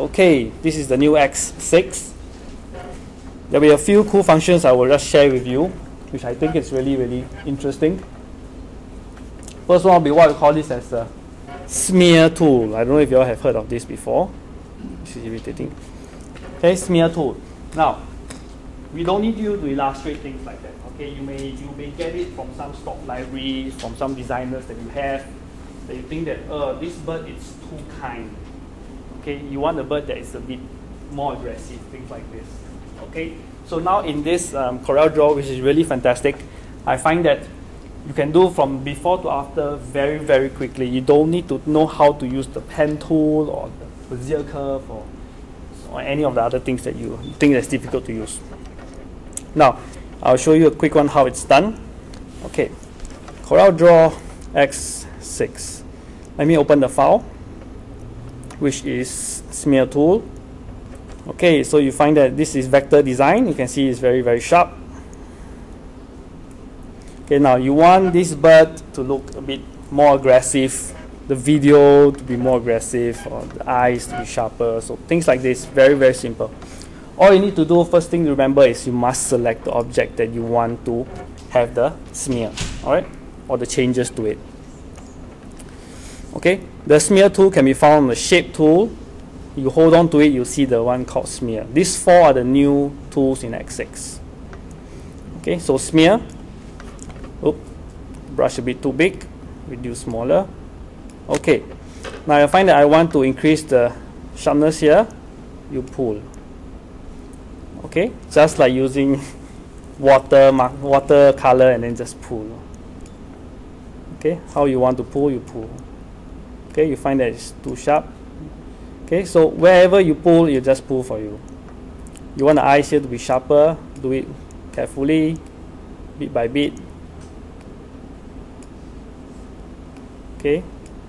Okay, this is the new X6. There will be a few cool functions I will just share with you, which I think is really, really interesting. First one will be what we call this as a smear tool. I don't know if you all have heard of this before. This is irritating. Okay, smear tool. Now, we don't need you to illustrate things like that. Okay, you may you may get it from some stock library, from some designers that you have, you think that uh, this bird is too kind. Okay, you want a bird that is a bit more aggressive, things like this. Okay, so now in this um, Corel Draw, which is really fantastic, I find that you can do from before to after very, very quickly. You don't need to know how to use the pen tool or the Bezier curve or, or any of the other things that you think that's difficult to use. Now, I'll show you a quick one how it's done. Okay, Corel Draw X6. Let me open the file which is smear tool. Okay, so you find that this is vector design. You can see it's very, very sharp. Okay, now you want this bird to look a bit more aggressive, the video to be more aggressive, or the eyes to be sharper. So things like this, very, very simple. All you need to do, first thing to remember is you must select the object that you want to have the smear, all right, or the changes to it. Okay, the smear tool can be found on the shape tool. You hold on to it, you see the one called smear. These four are the new tools in X6. Okay, so smear. Oop, brush a bit too big, reduce smaller. Okay, now I find that I want to increase the sharpness here. You pull. Okay, just like using water, water color and then just pull. Okay, how you want to pull, you pull. Okay you find that it's too sharp. Okay so wherever you pull you just pull for you. You want the eyes here to be sharper do it carefully bit by bit. Okay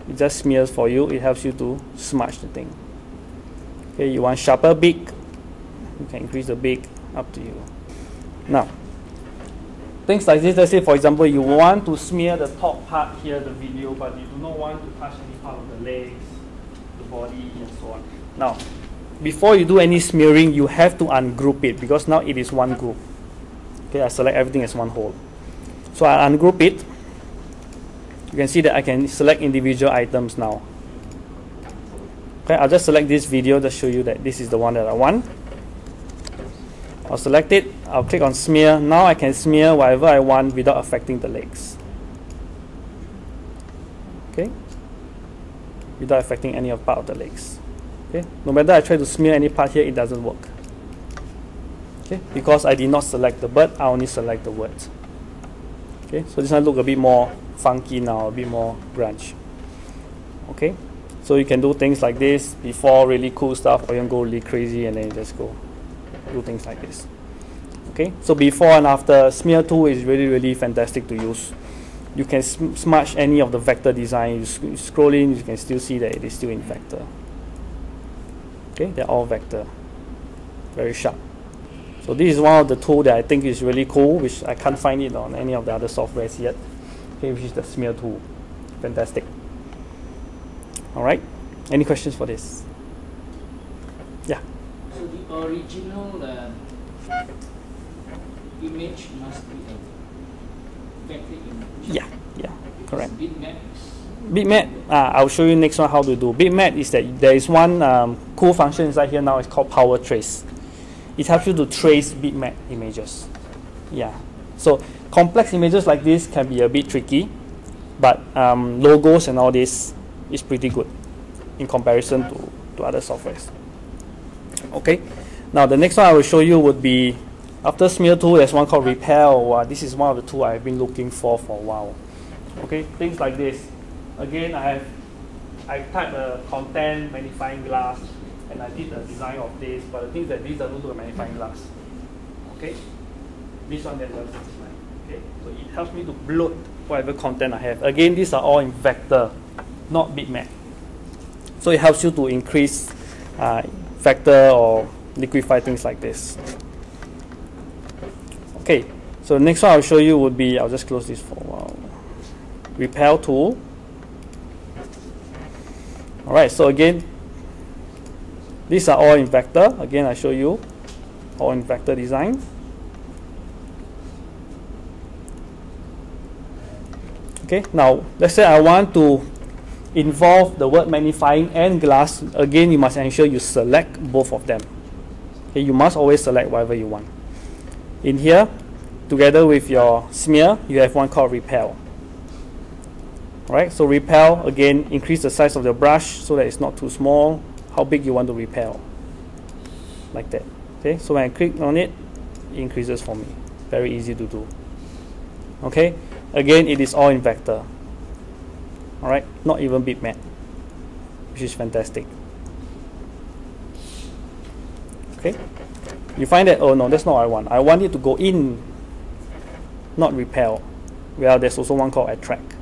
it just smears for you. It helps you to smudge the thing. Okay you want sharper beak you can increase the beak up to you. Now things like this let's say for example you want to smear the top part here the video but you do not want to touch any part of the legs the body and so on. Now before you do any smearing you have to ungroup it because now it is one group. Okay I select everything as one whole. So I ungroup it. You can see that I can select individual items now. Okay I'll just select this video to show you that this is the one that I want I'll select it, I'll click on smear. Now I can smear whatever I want without affecting the legs. Okay? Without affecting any of part of the legs. Okay? No matter I try to smear any part here, it doesn't work. Okay? Because I did not select the bird, I only select the words. Okay? So this one look a bit more funky now, a bit more grunge. Okay? So you can do things like this before really cool stuff, or you can go really crazy and then you just go do things like this. Okay, so before and after, smear tool is really, really fantastic to use. You can sm smudge any of the vector design. You, sc you scroll in, you can still see that it is still in vector. Okay, they're all vector. Very sharp. So this is one of the tools that I think is really cool, which I can't find it on any of the other softwares yet. Okay, which is the smear tool. Fantastic. All right. Any questions for this? Yeah original uh, image must be a vector image. Yeah, yeah, correct. Bitmap Bitmap, uh, I'll show you next one how to do. Bitmap is that there is one um, cool function inside here now, it's called power trace. It helps you to trace bitmap images. Yeah, so complex images like this can be a bit tricky, but um, logos and all this is pretty good in comparison to, to other softwares. Okay. Now the next one I will show you would be after smear tool there's one called repel. Uh, this is one of the tools I've been looking for for a while. Okay, things like this. Again, I have I typed a content magnifying glass and I did the design of this, but the thing is that this doesn't look a magnifying glass. Okay, this one that does design. Okay, so it helps me to bloat whatever content I have. Again, these are all in vector, not bitmap. So it helps you to increase uh, vector or liquefy things like this. Okay, so the next one I'll show you would be, I'll just close this for a while. Repel tool. All right, so again, these are all in vector. Again, I show you all in vector design. Okay, now let's say I want to involve the word magnifying and glass. Again, you must ensure you select both of them. Okay, you must always select whatever you want. In here, together with your smear, you have one called repel. Right, so repel again, increase the size of the brush so that it's not too small. How big you want to repel, like that. Okay, so when I click on it, it increases for me. Very easy to do. Okay, again, it is all in vector. All right, not even bitmap, which is fantastic. Okay, you find that oh no, that's not what I want. I want it to go in, not repel. Well, there's also one called attract.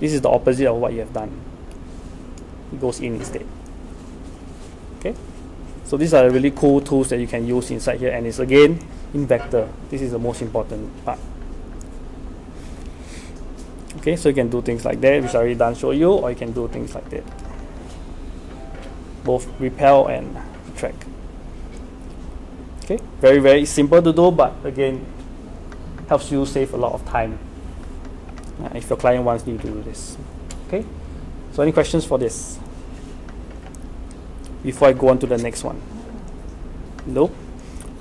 This is the opposite of what you have done. It goes in instead. Okay, so these are really cool tools that you can use inside here, and it's again in vector. This is the most important part. Okay, so you can do things like that, which I already done show you, or you can do things like that. Both repel and track. Okay, very very simple to do, but again, helps you save a lot of time uh, if your client wants you to do this. Okay, so any questions for this? Before I go on to the next one. Nope.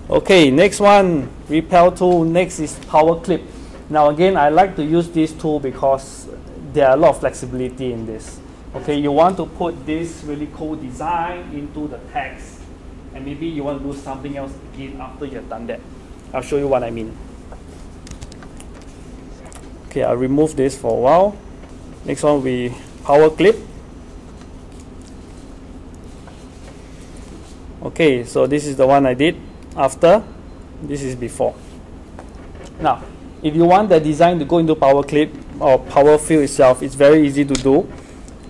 Okay, next one, repel tool. Next is power clip. Now again, I like to use this tool because there are a lot of flexibility in this. Okay, you want to put this really cool design into the text and maybe you want to do something else again after you have done that. I'll show you what I mean. Okay, I'll remove this for a while. Next one we power clip. Okay, so this is the one I did after. This is before. Now, if you want the design to go into power clip or power fill itself, it's very easy to do.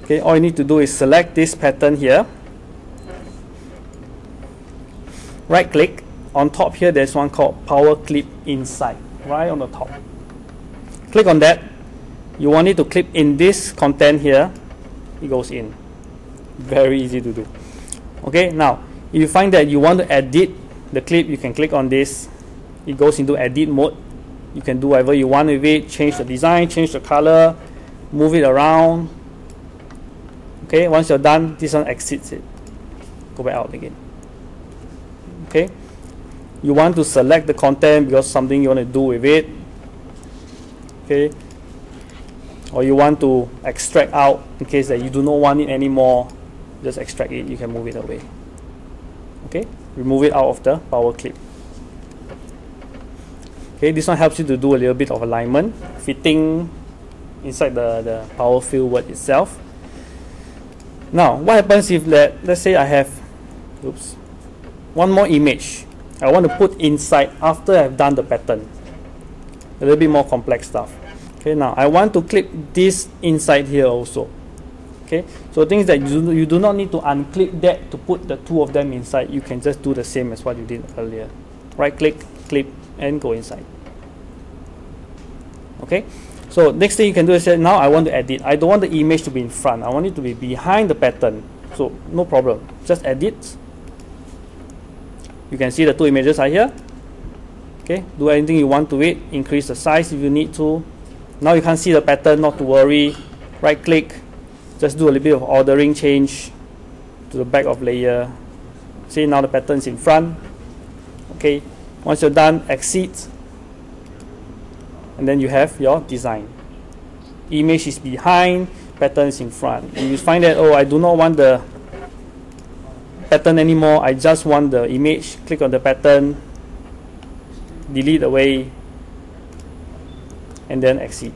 Okay, all you need to do is select this pattern here. Right click. On top here, there's one called power clip inside, right on the top. Click on that. You want it to clip in this content here. It goes in. Very easy to do. Okay, now if you find that you want to edit the clip, you can click on this. It goes into edit mode. You can do whatever you want with it, change the design, change the color, move it around. Okay, once you're done, this one exits it. Go back out again. Okay, you want to select the content because something you want to do with it. Okay, or you want to extract out in case that you do not want it anymore, just extract it, you can move it away. Okay, remove it out of the power clip. Okay, this one helps you to do a little bit of alignment, fitting inside the, the power fill word itself. Now, what happens if let, let's say I have oops, one more image I want to put inside after I've done the pattern. A little bit more complex stuff. Okay, now I want to clip this inside here also. Okay, so things that you you do not need to unclip that to put the two of them inside. You can just do the same as what you did earlier. Right click, clip, and go inside. Okay, so next thing you can do is now I want to edit. I don't want the image to be in front. I want it to be behind the pattern. So no problem. Just edit. You can see the two images are here. Okay, do anything you want to it. Increase the size if you need to. Now you can't see the pattern, not to worry. Right click, just do a little bit of ordering change to the back of layer. See now the pattern is in front. Okay, once you're done, exit. And then you have your design. Image is behind, pattern is in front. And you find that, oh, I do not want the pattern anymore. I just want the image. Click on the pattern, delete away, and then exit.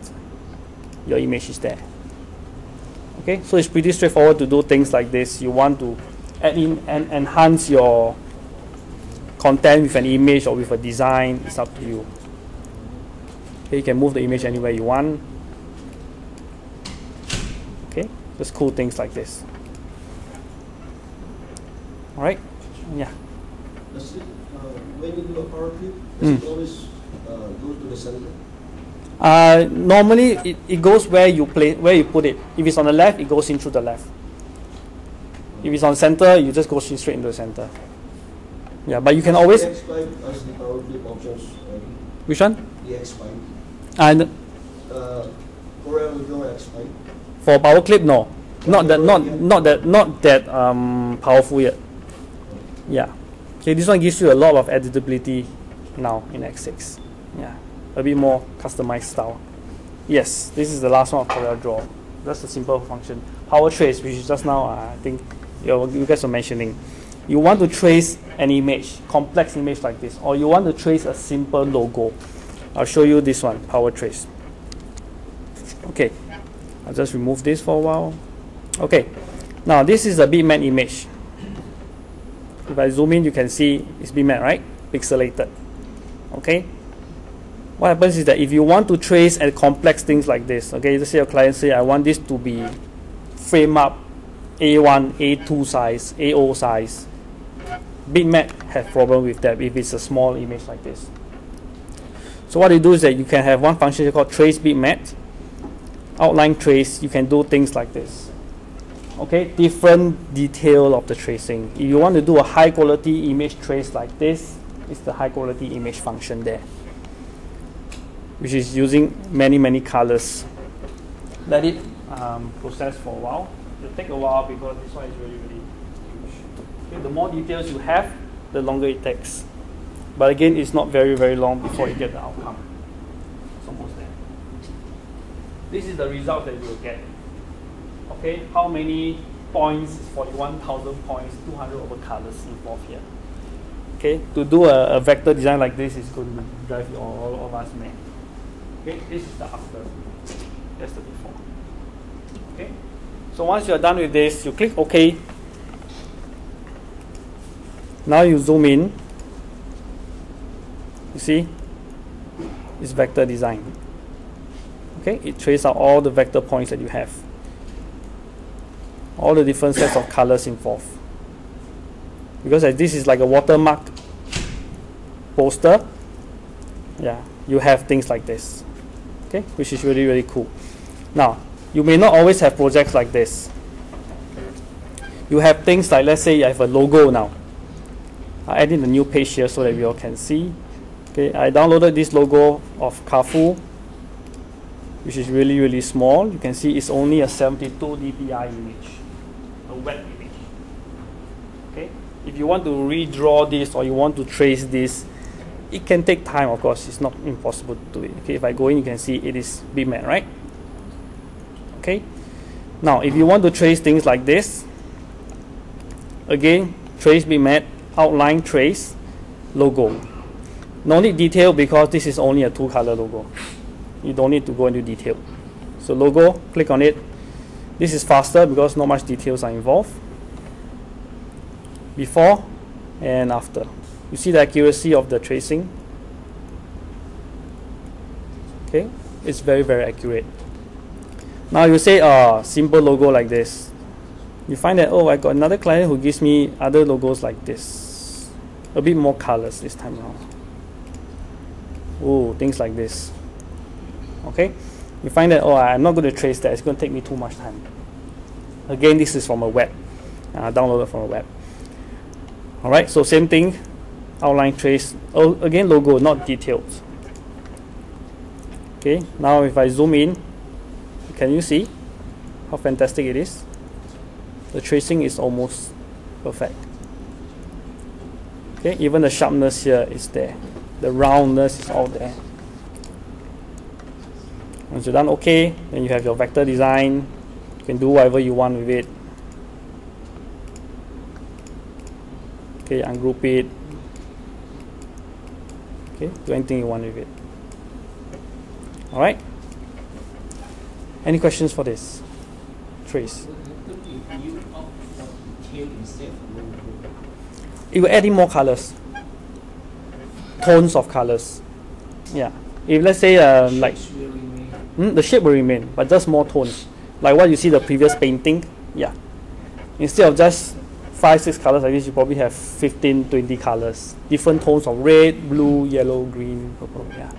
Your image is there. Okay, so it's pretty straightforward to do things like this. You want to add in and enhance your content with an image or with a design, it's up to you. Okay, you can move the image anywhere you want. Okay, just cool things like this. All right, yeah. Does it, uh, when you do a power clip, Mm. does it always uh, go to the center? Uh, normally, it, it goes where you play, where you put it. If it's on the left, it goes in through the left. If it's on center, you just go straight straight into the center. Yeah, but you can always The X5 as the power clip options, right? which one? The X5. And Uh, Corel Draw X5. for power clip, no, not that, not not that, not that um, powerful yet. Yeah. Okay, this one gives you a lot of editability now in X6. Yeah, a bit more customized style. Yes, this is the last one of Corel Draw. That's a simple function. Power trace, which is just now uh, I think you, you guys were mentioning. You want to trace an image, complex image like this, or you want to trace a simple logo. I'll show you this one, power trace. Okay, I'll just remove this for a while. Okay, now this is a bitmap image. If I zoom in, you can see it's bitmap, right? Pixelated. Okay. What happens is that if you want to trace and complex things like this, okay, let's say your client say, I want this to be frame up A1, A2 size, A0 size. Bitmap have problem with that if it's a small image like this. So what you do is that you can have one function called trace bitmap outline trace, you can do things like this. Okay, different detail of the tracing. If you want to do a high quality image trace like this, it's the high quality image function there, which is using many, many colors. Let it um, process for a while. It'll take a while because this one is really, really huge. Okay, the more details you have, the longer it takes. But again, it's not very, very long before you get the outcome. It's almost there this is the result that you will get. Okay, how many points? 41,000 points, 200 over colors involved here. Okay, to do a, a vector design like this is going to drive you all, all of us mad. Okay, this is the after. That's the before. Okay, so once you're done with this, you click OK. Now you zoom in. You see, it's vector design. Okay, it traces out all the vector points that you have. All the different sets of colors involved. Because this is like a watermark poster, yeah, you have things like this. Okay, which is really, really cool. Now, you may not always have projects like this. You have things like, let's say you have a logo now. I added a new page here so that we all can see. Okay, I downloaded this logo of Carrefour which is really really small you can see it's only a 72 dpi image a web image okay? If you want to redraw this or you want to trace this it can take time of course. It's not impossible to do it. Okay? If I go in you can see it is bitmap right? Okay? Now if you want to trace things like this again trace bitmap outline trace logo. No need detail because this is only a two color logo. You don't need to go into detail. So logo, click on it. This is faster because not much details are involved. Before and after. You see the accuracy of the tracing. Okay, it's very very accurate. Now you say a uh, simple logo like this. You find that oh I got another client who gives me other logos like this. A bit more colors this time around. Oh, things like this okay you find that oh I'm not going to trace that. It's going to take me too much time. Again this is from a web. Uh, downloaded from a web. Alright so same thing. Outline trace. Oh, again logo not details. Okay now if I zoom in can you see how fantastic it is? The tracing is almost perfect. Okay even the sharpness here is there. The roundness is all there once you're done okay, then you have your vector design. You can do whatever you want with it. Okay, ungroup it. Okay, do anything you want with it. Alright? Any questions for this? Trace. It will add in more colors. Tones of colors. Yeah. If let's say uh, like Mm, the shape will remain, but just more tones. Like what you see the previous painting, yeah. Instead of just five, six colors like this, you probably have 15, 20 colors. Different tones of red, blue, yellow, green, purple, yeah.